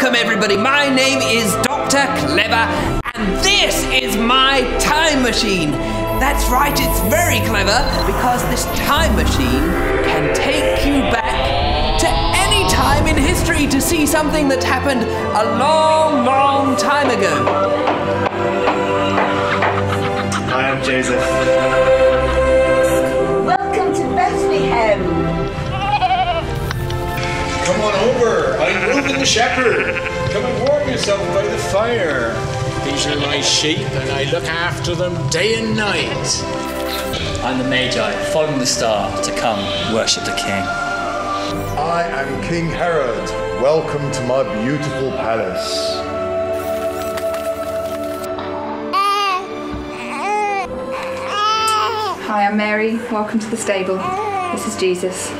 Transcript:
Welcome, everybody. My name is Dr. Clever, and this is my time machine. That's right, it's very clever because this time machine can take you back to any time in history to see something that happened a long, long time ago. Hi I am Joseph. Over. I'm the shepherd. Come and warm yourself by the fire. These are my sheep, and I look after them day and night. I'm the Magi, following the star to come worship the King. I am King Herod. Welcome to my beautiful palace. Hi, I'm Mary. Welcome to the stable. This is Jesus.